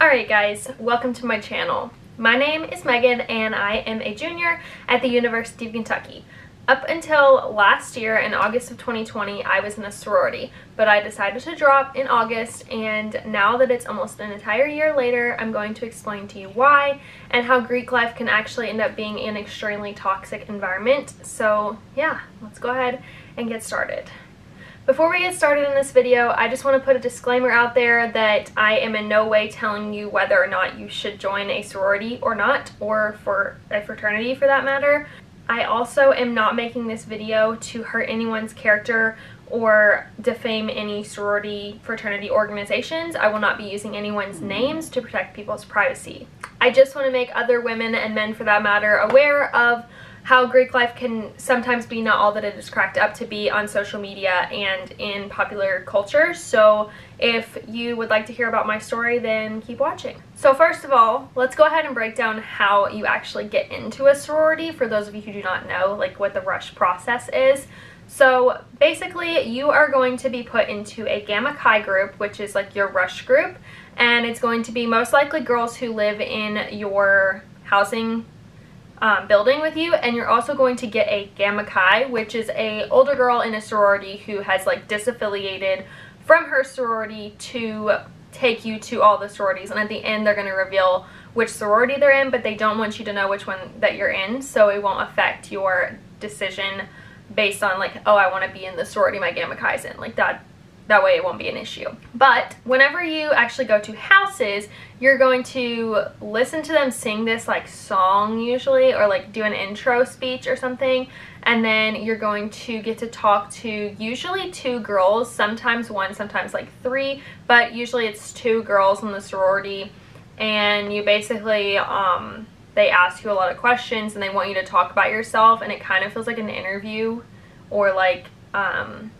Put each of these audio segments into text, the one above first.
Alright guys, welcome to my channel. My name is Megan and I am a junior at the University of Kentucky. Up until last year in August of 2020, I was in a sorority, but I decided to drop in August and now that it's almost an entire year later, I'm going to explain to you why and how Greek life can actually end up being an extremely toxic environment. So yeah, let's go ahead and get started. Before we get started in this video, I just want to put a disclaimer out there that I am in no way telling you whether or not you should join a sorority or not, or for a fraternity for that matter. I also am not making this video to hurt anyone's character or defame any sorority fraternity organizations. I will not be using anyone's names to protect people's privacy. I just want to make other women and men for that matter aware of how Greek life can sometimes be not all that it is cracked up to be on social media and in popular culture. So if you would like to hear about my story, then keep watching. So first of all, let's go ahead and break down how you actually get into a sorority for those of you who do not know like what the rush process is. So basically you are going to be put into a Gamma Chi group, which is like your rush group, and it's going to be most likely girls who live in your housing um, building with you and you're also going to get a Gamma Chi which is a older girl in a sorority who has like disaffiliated from her sorority to take you to all the sororities and at the end they're going to reveal which sorority they're in but they don't want you to know which one that you're in so it won't affect your decision based on like oh I want to be in the sorority my Gamma Chi's in like that that way it won't be an issue. But whenever you actually go to houses, you're going to listen to them sing this like song usually or like do an intro speech or something and then you're going to get to talk to usually two girls, sometimes one, sometimes like three, but usually it's two girls in the sorority and you basically um they ask you a lot of questions and they want you to talk about yourself and it kind of feels like an interview or like um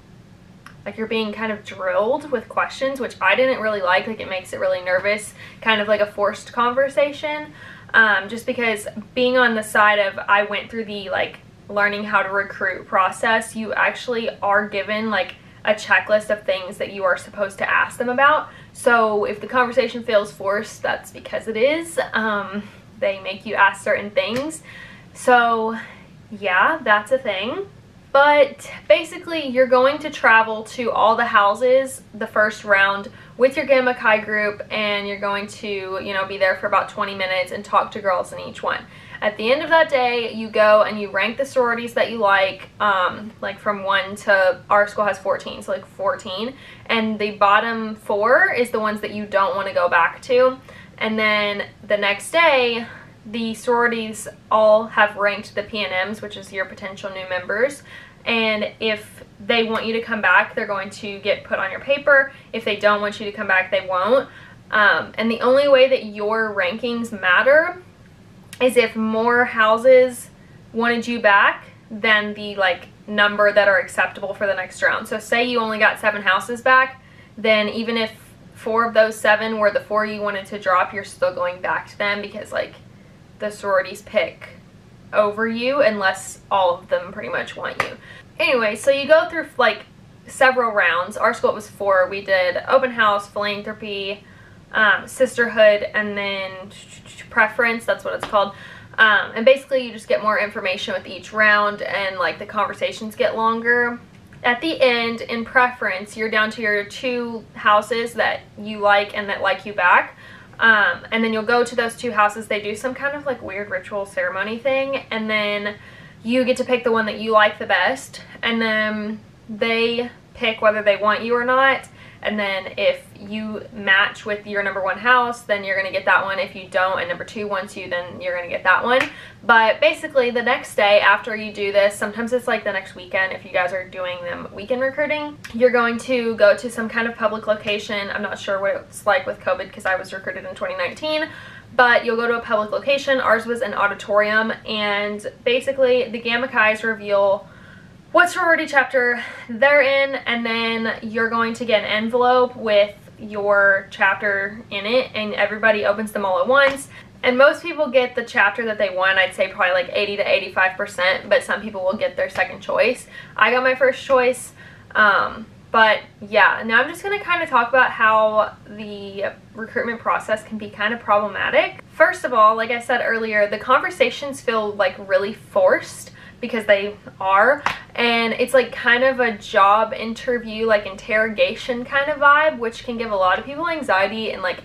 like you're being kind of drilled with questions which I didn't really like like it makes it really nervous kind of like a forced conversation. Um, just because being on the side of I went through the like learning how to recruit process you actually are given like a checklist of things that you are supposed to ask them about. So if the conversation feels forced that's because it is. Um, they make you ask certain things. So yeah that's a thing but basically, you're going to travel to all the houses the first round with your Gamma Chi group and you're going to, you know, be there for about 20 minutes and talk to girls in each one. At the end of that day, you go and you rank the sororities that you like, um, like from 1 to, our school has 14, so like 14. And the bottom four is the ones that you don't want to go back to. And then the next day, the sororities all have ranked the PNMs, which is your potential new members. And if they want you to come back, they're going to get put on your paper. If they don't want you to come back, they won't. Um, and the only way that your rankings matter is if more houses wanted you back than the like number that are acceptable for the next round. So say you only got seven houses back, then even if four of those seven were the four you wanted to drop, you're still going back to them because like the sororities pick over you unless all of them pretty much want you. Anyway, so you go through like several rounds. Our school was four. We did open house, philanthropy, um, sisterhood, and then preference. That's what it's called. Um, and basically you just get more information with each round and like the conversations get longer. At the end, in preference, you're down to your two houses that you like and that like you back. Um, and then you'll go to those two houses. They do some kind of like weird ritual ceremony thing. And then you get to pick the one that you like the best. And then they pick whether they want you or not and then if you match with your number one house then you're gonna get that one. If you don't and number two wants you then you're gonna get that one. But basically the next day after you do this sometimes it's like the next weekend if you guys are doing them weekend recruiting you're going to go to some kind of public location. I'm not sure what it's like with covid because i was recruited in 2019 but you'll go to a public location. Ours was an auditorium and basically the gamma chi's reveal what sorority chapter? They're in and then you're going to get an envelope with your chapter in it and everybody opens them all at once. And most people get the chapter that they want i'd say probably like 80 to 85 percent but some people will get their second choice. I got my first choice um, But yeah, now I'm just going to kind of talk about how the recruitment process can be kind of problematic. First of all, like I said earlier, the conversations feel like really forced because they are and it's like kind of a job interview like interrogation kind of vibe which can give a lot of people anxiety and like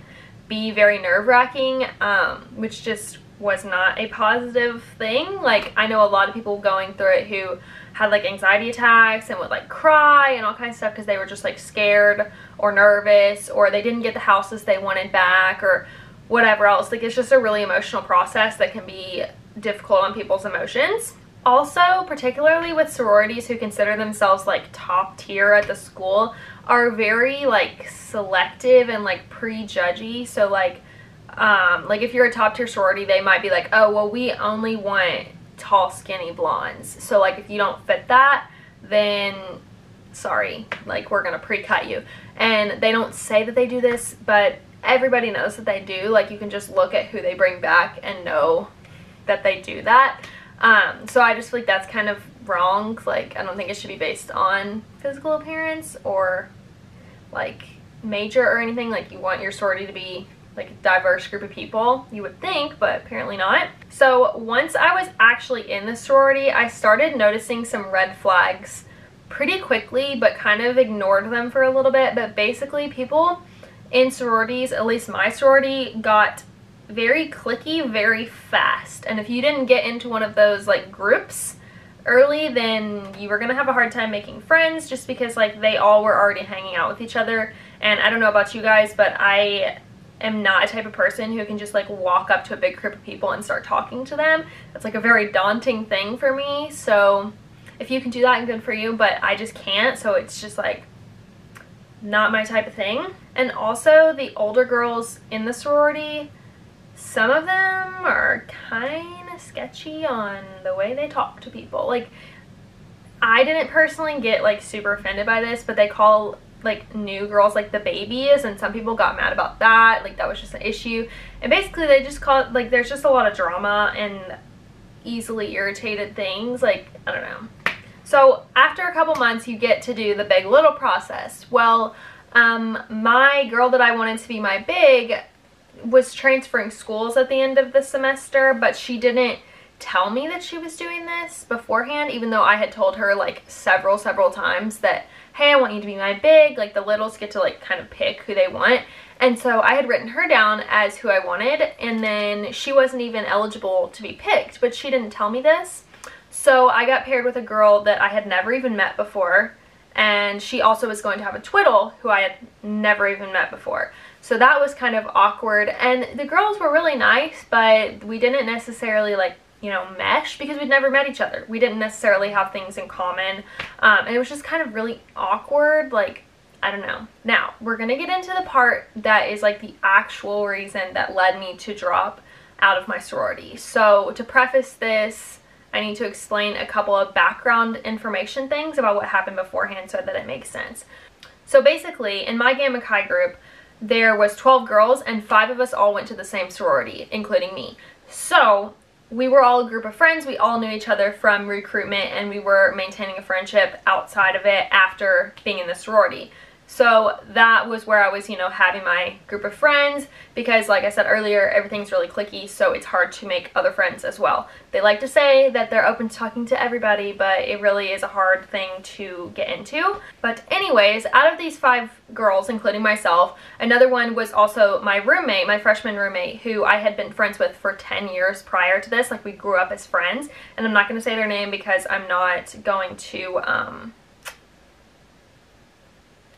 be very nerve-wracking um, which just was not a positive thing. Like i know a lot of people going through it who had like anxiety attacks and would like cry and all kinds of stuff because they were just like scared or nervous or they didn't get the houses they wanted back or whatever else. Like it's just a really emotional process that can be difficult on people's emotions also, particularly with sororities who consider themselves like top tier at the school, are very like selective and like prejudgy. So like, um, like if you're a top tier sorority, they might be like, oh, well, we only want tall, skinny blondes. So like if you don't fit that, then sorry, like we're gonna pre-cut you. And they don't say that they do this, but everybody knows that they do. Like you can just look at who they bring back and know that they do that. Um, so I just feel like that's kind of wrong. Like, I don't think it should be based on physical appearance or like major or anything. Like, you want your sorority to be like a diverse group of people, you would think, but apparently not. So once I was actually in the sorority, I started noticing some red flags pretty quickly, but kind of ignored them for a little bit. But basically, people in sororities, at least my sorority, got very clicky very fast. And if you didn't get into one of those like groups early then you were gonna have a hard time making friends just because like they all were already hanging out with each other. And I don't know about you guys but I am not a type of person who can just like walk up to a big group of people and start talking to them. That's like a very daunting thing for me. So if you can do that good for you but I just can't. So it's just like not my type of thing. And also the older girls in the sorority some of them are kind of sketchy on the way they talk to people. Like, I didn't personally get like super offended by this, but they call like new girls like the babies and some people got mad about that. Like that was just an issue. And basically they just call it like there's just a lot of drama and easily irritated things. Like I don't know. So after a couple months you get to do the big little process. Well um, my girl that I wanted to be my big was transferring schools at the end of the semester, but she didn't tell me that she was doing this beforehand, even though I had told her like several, several times that, hey, I want you to be my big, like the littles get to like kind of pick who they want. And so I had written her down as who I wanted, and then she wasn't even eligible to be picked, but she didn't tell me this. So I got paired with a girl that I had never even met before, and she also was going to have a twiddle who I had never even met before. So that was kind of awkward. And the girls were really nice, but we didn't necessarily like you know, mesh because we'd never met each other. We didn't necessarily have things in common. Um, and it was just kind of really awkward. Like, I don't know. Now, we're going to get into the part that is like the actual reason that led me to drop out of my sorority. So, to preface this, I need to explain a couple of background information things about what happened beforehand so that it makes sense. So basically, in my Gamma Chi group, there was 12 girls and five of us all went to the same sorority, including me. So we were all a group of friends. We all knew each other from recruitment and we were maintaining a friendship outside of it after being in the sorority. So that was where I was, you know, having my group of friends because like I said earlier, everything's really clicky, so it's hard to make other friends as well. They like to say that they're open to talking to everybody, but it really is a hard thing to get into. But anyways, out of these five girls, including myself, another one was also my roommate, my freshman roommate, who I had been friends with for 10 years prior to this. Like we grew up as friends, and I'm not going to say their name because I'm not going to, um,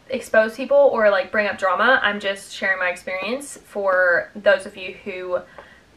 expose people or like bring up drama. I'm just sharing my experience for those of you who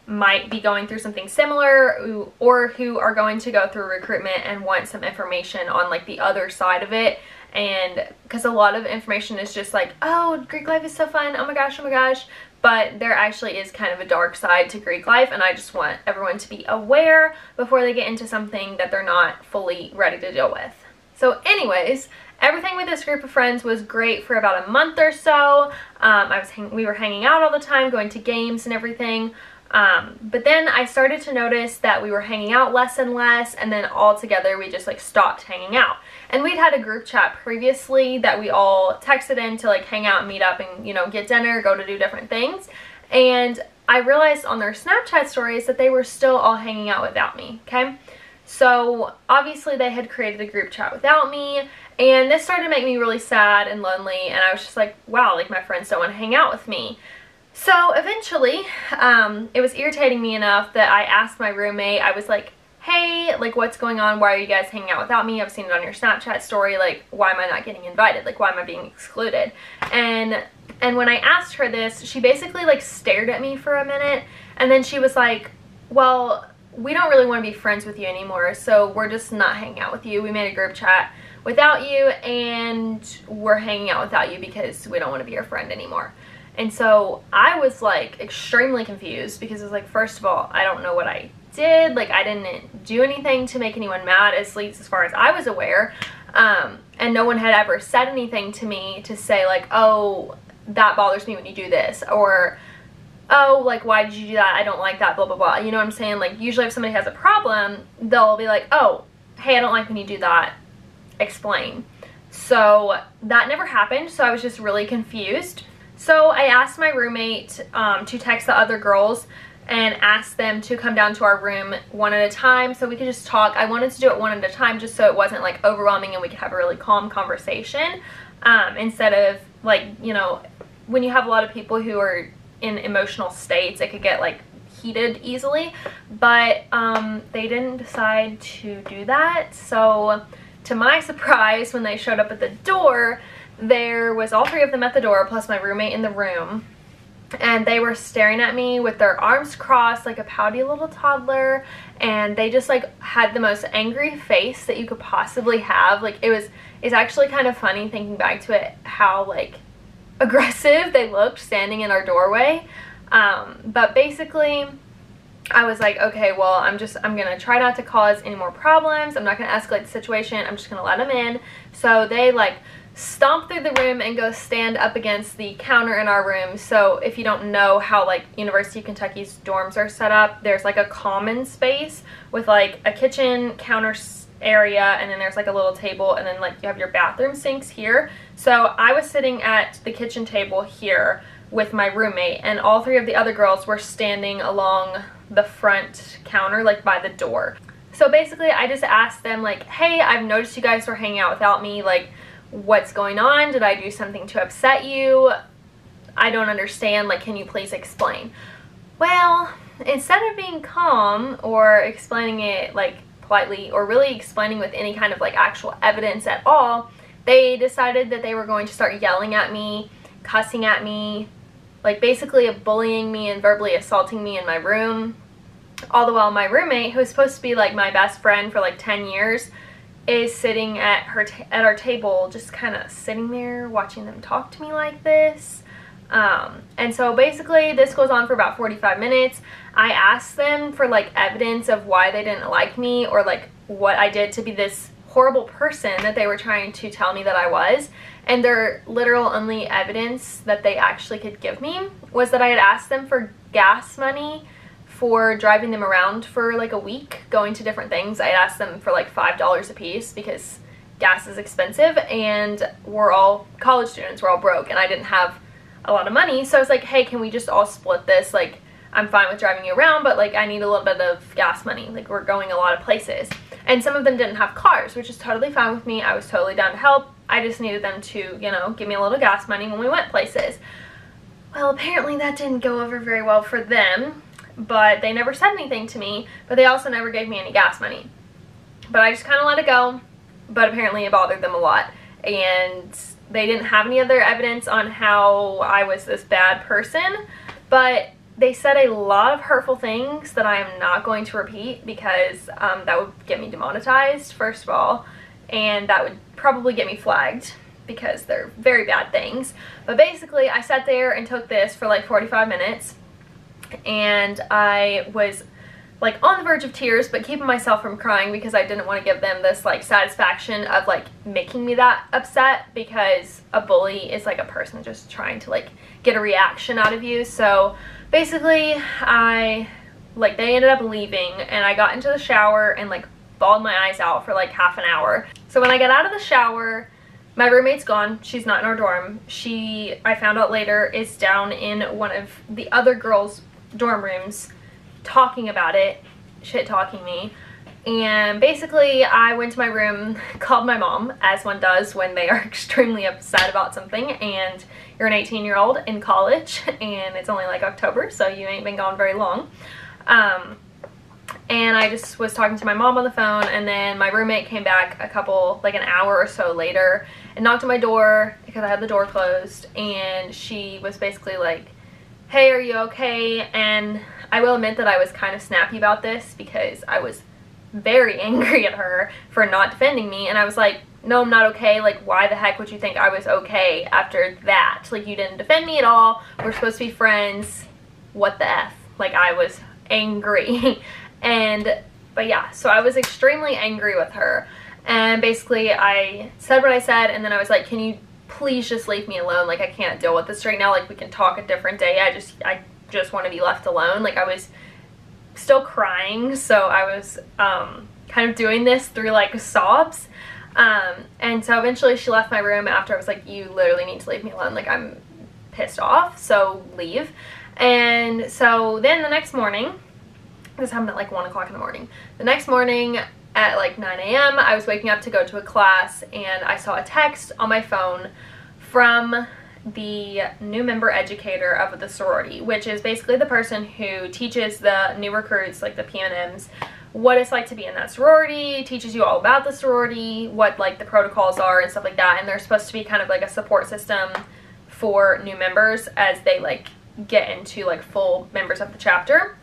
might be going through something similar or who are going to go through recruitment and want some information on like the other side of it and because a lot of information is just like oh Greek life is so fun oh my gosh oh my gosh but there actually is kind of a dark side to Greek life and I just want everyone to be aware before they get into something that they're not fully ready to deal with. So anyways, Everything with this group of friends was great for about a month or so. Um, I was we were hanging out all the time, going to games and everything. Um, but then I started to notice that we were hanging out less and less, and then all together we just like stopped hanging out. And we'd had a group chat previously that we all texted in to like hang out meet up and, you know, get dinner, go to do different things. And I realized on their Snapchat stories that they were still all hanging out without me, okay? So obviously they had created a group chat without me and this started to make me really sad and lonely and I was just like, wow, like my friends don't want to hang out with me. So eventually, um, it was irritating me enough that I asked my roommate, I was like, hey, like what's going on? Why are you guys hanging out without me? I've seen it on your Snapchat story. Like, why am I not getting invited? Like, why am I being excluded? And and when I asked her this, she basically like stared at me for a minute and then she was like, well, we don't really want to be friends with you anymore, so we're just not hanging out with you. We made a group chat without you and we're hanging out without you because we don't want to be your friend anymore. And so I was like extremely confused because it was like, first of all, I don't know what I did. Like I didn't do anything to make anyone mad, at least as far as I was aware. Um, and no one had ever said anything to me to say like, oh, that bothers me when you do this or oh like why did you do that i don't like that blah blah blah you know what i'm saying like usually if somebody has a problem they'll be like oh hey i don't like when you do that explain so that never happened so i was just really confused so i asked my roommate um, to text the other girls and ask them to come down to our room one at a time so we could just talk. I wanted to do it one at a time just so it wasn't like overwhelming and we could have a really calm conversation um, instead of like, you know, when you have a lot of people who are in emotional states, it could get like heated easily. But um, they didn't decide to do that. So to my surprise, when they showed up at the door, there was all three of them at the door plus my roommate in the room and they were staring at me with their arms crossed like a pouty little toddler and they just like had the most angry face that you could possibly have like it was it's actually kind of funny thinking back to it how like aggressive they looked standing in our doorway. Um, but basically, I was like, okay, well, I'm just, I'm going to try not to cause any more problems. I'm not going to escalate the situation. I'm just going to let them in. So they like stomp through the room and go stand up against the counter in our room. So if you don't know how like University of Kentucky's dorms are set up, there's like a common space with like a kitchen, counter area and then there's like a little table and then like you have your bathroom sinks here. So I was sitting at the kitchen table here with my roommate and all three of the other girls were standing along the front counter like by the door. So basically I just asked them like, hey, I've noticed you guys were hanging out without me. Like, what's going on? Did I do something to upset you? I don't understand. Like, can you please explain? Well, instead of being calm or explaining it like politely or really explaining with any kind of like actual evidence at all, they decided that they were going to start yelling at me, cussing at me, like basically bullying me and verbally assaulting me in my room. All the while my roommate, who was supposed to be like my best friend for like 10 years, is sitting at her at our table just kind of sitting there watching them talk to me like this. Um, and so basically this goes on for about 45 minutes. I asked them for like evidence of why they didn't like me or like what I did to be this horrible person that they were trying to tell me that I was. And their literal only evidence that they actually could give me was that I had asked them for gas money for driving them around for like a week, going to different things. I had asked them for like $5 a piece because gas is expensive and we're all college students, we're all broke and I didn't have a lot of money. So I was like, hey, can we just all split this? Like, I'm fine with driving you around, but like I need a little bit of gas money. Like we're going a lot of places. And some of them didn't have cars, which is totally fine with me. I was totally down to help. I just needed them to, you know, give me a little gas money when we went places. Well, apparently that didn't go over very well for them, but they never said anything to me, but they also never gave me any gas money. But I just kind of let it go, but apparently it bothered them a lot. And they didn't have any other evidence on how I was this bad person, but they said a lot of hurtful things that I am not going to repeat because um, that would get me demonetized, first of all, and that would probably get me flagged because they're very bad things. But basically, I sat there and took this for like 45 minutes, and I was like on the verge of tears but keeping myself from crying because I didn't want to give them this like satisfaction of like making me that upset because a bully is like a person just trying to like get a reaction out of you so basically I like they ended up leaving and I got into the shower and like bawled my eyes out for like half an hour. So when I got out of the shower, my roommate's gone. She's not in our dorm. She, I found out later, is down in one of the other girls' dorm rooms talking about it, shit talking me. And basically, I went to my room, called my mom, as one does when they are extremely upset about something, and you're an 18 year old in college, and it's only like October, so you ain't been gone very long. Um, and I just was talking to my mom on the phone and then my roommate came back a couple like an hour or so later and knocked on my door because I had the door closed and she was basically like hey are you okay and I will admit that I was kind of snappy about this because I was very angry at her for not defending me and I was like no I'm not okay like why the heck would you think I was okay after that like you didn't defend me at all we're supposed to be friends what the f like I was angry And, but yeah, so I was extremely angry with her. And basically I said what I said and then I was like, can you please just leave me alone? Like I can't deal with this right now. Like we can talk a different day. I just, I just want to be left alone. Like I was still crying. So I was um, kind of doing this through like sobs. Um, and so eventually she left my room after I was like, you literally need to leave me alone. Like I'm pissed off. So leave. And so then the next morning, this happened at like 1 o'clock in the morning. The next morning at like 9 a.m. I was waking up to go to a class and I saw a text on my phone from the new member educator of the sorority, which is basically the person who teaches the new recruits, like the PNMs, what it's like to be in that sorority, teaches you all about the sorority, what like the protocols are and stuff like that. And they're supposed to be kind of like a support system for new members as they like get into like full members of the chapter.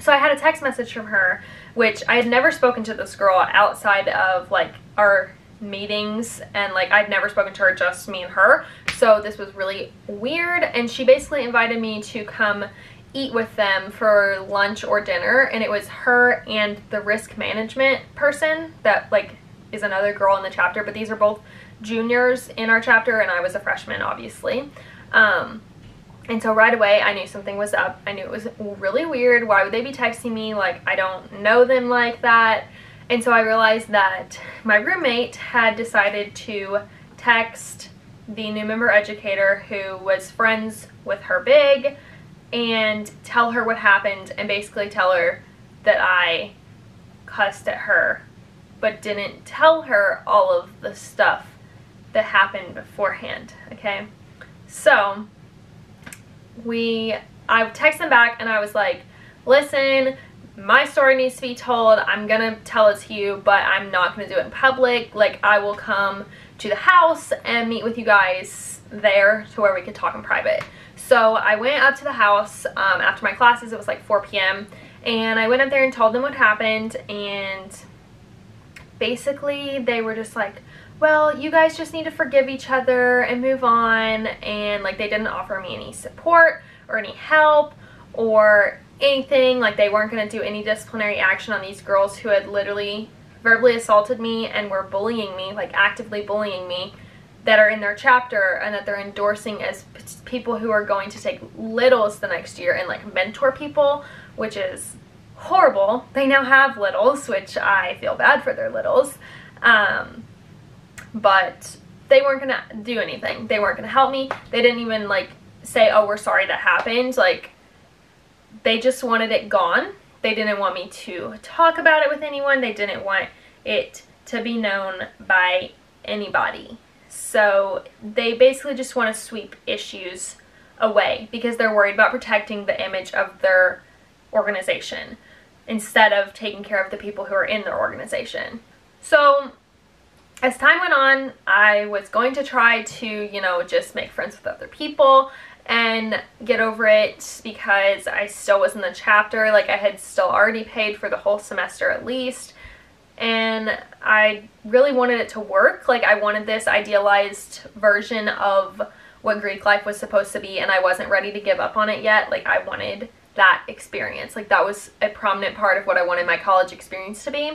So I had a text message from her, which I had never spoken to this girl outside of like our meetings and like I'd never spoken to her, just me and her. So this was really weird. And she basically invited me to come eat with them for lunch or dinner. And it was her and the risk management person that like is another girl in the chapter. But these are both juniors in our chapter and I was a freshman, obviously. Um, and so right away, I knew something was up. I knew it was really weird. Why would they be texting me? Like, I don't know them like that. And so I realized that my roommate had decided to text the new member educator who was friends with her big and tell her what happened and basically tell her that I cussed at her but didn't tell her all of the stuff that happened beforehand, okay? So, we I texted them back and I was like, listen, my story needs to be told. I'm gonna tell it to you, but I'm not gonna do it in public. Like I will come to the house and meet with you guys there to where we could talk in private. So I went up to the house um, after my classes. It was like 4 p.m. And I went up there and told them what happened. And basically they were just like, well, you guys just need to forgive each other and move on. And like they didn't offer me any support or any help or anything. Like they weren't going to do any disciplinary action on these girls who had literally verbally assaulted me and were bullying me, like actively bullying me that are in their chapter and that they're endorsing as people who are going to take littles the next year and like mentor people, which is horrible. They now have littles, which I feel bad for their littles. Um, but they weren't gonna do anything. They weren't gonna help me. They didn't even like say, oh, we're sorry that happened. Like, they just wanted it gone. They didn't want me to talk about it with anyone. They didn't want it to be known by anybody. So they basically just want to sweep issues away because they're worried about protecting the image of their organization instead of taking care of the people who are in their organization. So as time went on, I was going to try to, you know, just make friends with other people and get over it because I still was in the chapter. Like, I had still already paid for the whole semester at least. And I really wanted it to work. Like, I wanted this idealized version of what Greek life was supposed to be, and I wasn't ready to give up on it yet. Like, I wanted that experience. Like, that was a prominent part of what I wanted my college experience to be.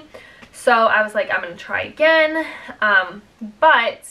So I was like, I'm going to try again. Um, but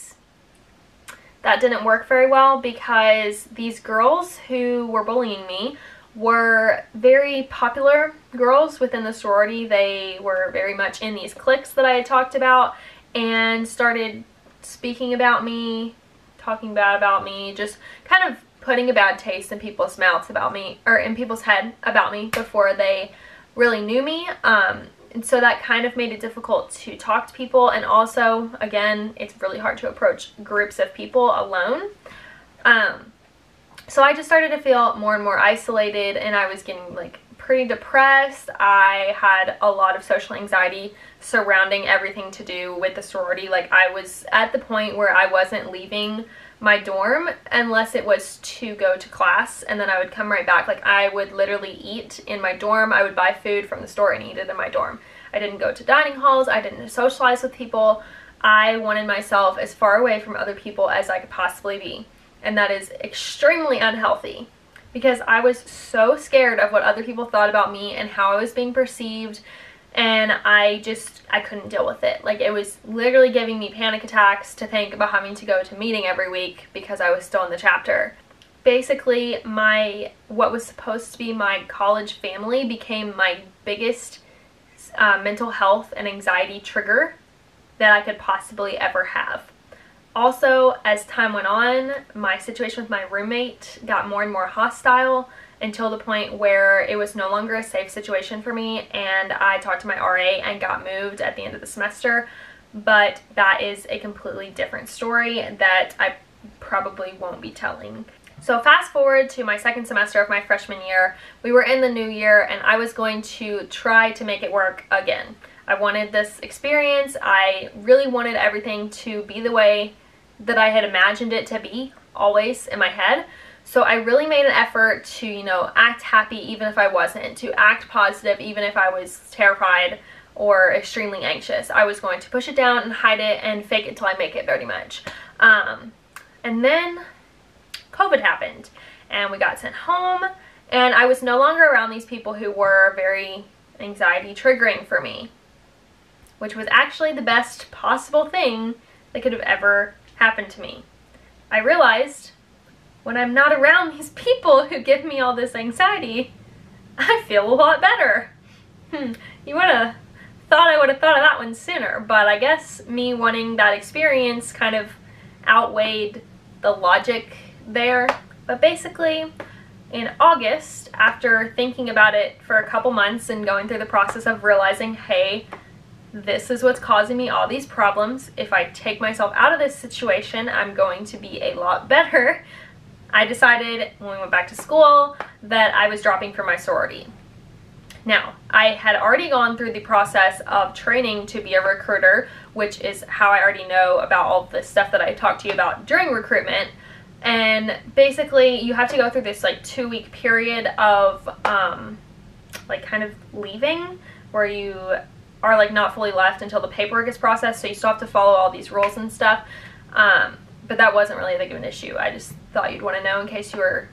that didn't work very well because these girls who were bullying me were very popular girls within the sorority. They were very much in these cliques that I had talked about and started speaking about me, talking bad about me, just kind of putting a bad taste in people's mouths about me or in people's head about me before they really knew me. Um, and so that kind of made it difficult to talk to people and also again it's really hard to approach groups of people alone um, so I just started to feel more and more isolated and I was getting like pretty depressed. I had a lot of social anxiety surrounding everything to do with the sorority. Like I was at the point where I wasn't leaving my dorm unless it was to go to class and then I would come right back. Like I would literally eat in my dorm. I would buy food from the store and eat it in my dorm. I didn't go to dining halls. I didn't socialize with people. I wanted myself as far away from other people as I could possibly be and that is extremely unhealthy because I was so scared of what other people thought about me and how I was being perceived and I just I couldn't deal with it. Like it was literally giving me panic attacks to think about having to go to meeting every week because I was still in the chapter. Basically, my what was supposed to be my college family became my biggest uh, mental health and anxiety trigger that I could possibly ever have. Also, as time went on, my situation with my roommate got more and more hostile until the point where it was no longer a safe situation for me and I talked to my RA and got moved at the end of the semester. But that is a completely different story that I probably won't be telling. So fast forward to my second semester of my freshman year, we were in the new year and I was going to try to make it work again. I wanted this experience. I really wanted everything to be the way that I had imagined it to be always in my head. So I really made an effort to, you know, act happy even if I wasn't, to act positive even if I was terrified or extremely anxious. I was going to push it down and hide it and fake it till I make it very much. Um, and then COVID happened and we got sent home and I was no longer around these people who were very anxiety triggering for me which was actually the best possible thing that could have ever happened to me. I realized when I'm not around these people who give me all this anxiety, I feel a lot better. Hmm, you would have thought I would have thought of that one sooner, but I guess me wanting that experience kind of outweighed the logic there. But basically, in August, after thinking about it for a couple months and going through the process of realizing, hey, this is what's causing me all these problems. If I take myself out of this situation, I'm going to be a lot better. I decided when we went back to school that I was dropping for my sorority. Now, I had already gone through the process of training to be a recruiter, which is how I already know about all the stuff that I talked to you about during recruitment. And basically, you have to go through this like two week period of um, like kind of leaving where you are like not fully left until the paperwork is processed so you still have to follow all these rules and stuff um, but that wasn't really a big of an issue I just thought you'd want to know in case you were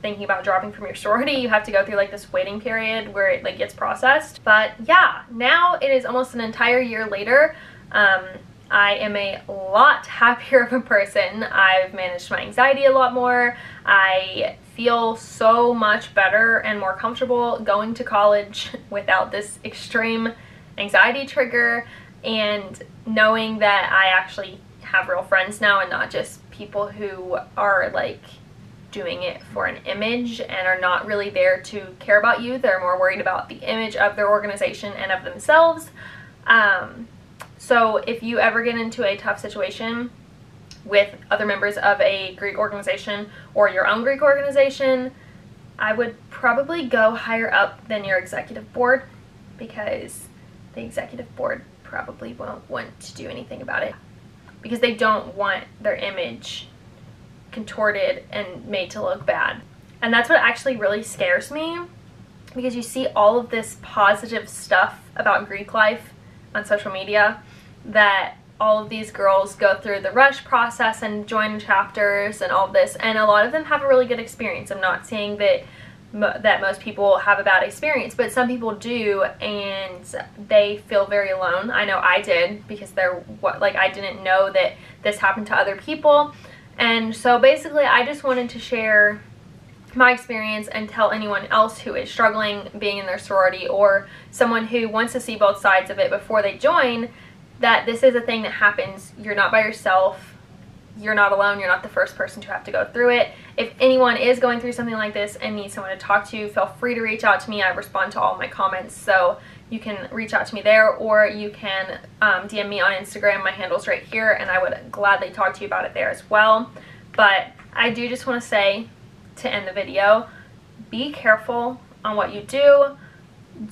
thinking about dropping from your sorority you have to go through like this waiting period where it like gets processed but yeah now it is almost an entire year later um, I am a lot happier of a person. I've managed my anxiety a lot more. I feel so much better and more comfortable going to college without this extreme anxiety trigger and knowing that I actually have real friends now and not just people who are like doing it for an image and are not really there to care about you. They're more worried about the image of their organization and of themselves. Um, so if you ever get into a tough situation with other members of a Greek organization or your own Greek organization, I would probably go higher up than your executive board because the executive board probably won't want to do anything about it because they don't want their image contorted and made to look bad. And that's what actually really scares me because you see all of this positive stuff about Greek life on social media that all of these girls go through the rush process and join chapters and all this and a lot of them have a really good experience. I'm not saying that that most people have a bad experience, but some people do, and they feel very alone. I know I did because they're what like I didn't know that this happened to other people, and so basically I just wanted to share my experience and tell anyone else who is struggling being in their sorority or someone who wants to see both sides of it before they join that this is a thing that happens. You're not by yourself. You're not alone. You're not the first person to have to go through it. If anyone is going through something like this and needs someone to talk to, feel free to reach out to me. I respond to all my comments, so you can reach out to me there or you can um, DM me on Instagram. My handle's right here, and I would gladly talk to you about it there as well. But I do just want to say to end the video, be careful on what you do.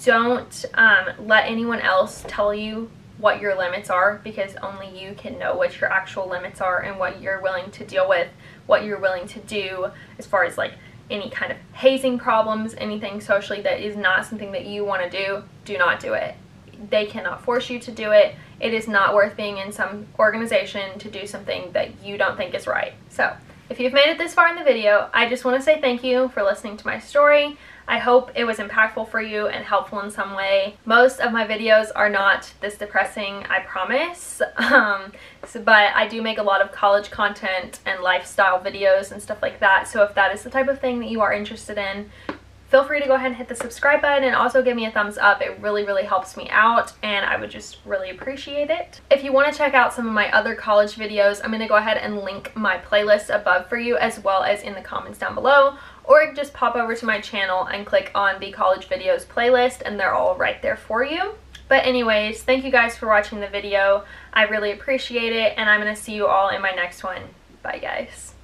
Don't um, let anyone else tell you what your limits are because only you can know what your actual limits are and what you're willing to deal with, what you're willing to do as far as like any kind of hazing problems, anything socially that is not something that you want to do, do not do it. They cannot force you to do it. It is not worth being in some organization to do something that you don't think is right. So, if you've made it this far in the video, I just want to say thank you for listening to my story. I hope it was impactful for you and helpful in some way. Most of my videos are not this depressing, I promise. Um, so, but I do make a lot of college content and lifestyle videos and stuff like that. So if that is the type of thing that you are interested in, feel free to go ahead and hit the subscribe button and also give me a thumbs up. It really, really helps me out and I would just really appreciate it. If you want to check out some of my other college videos, I'm going to go ahead and link my playlist above for you as well as in the comments down below or just pop over to my channel and click on the college videos playlist and they're all right there for you. But anyways, thank you guys for watching the video. I really appreciate it and I'm going to see you all in my next one. Bye guys.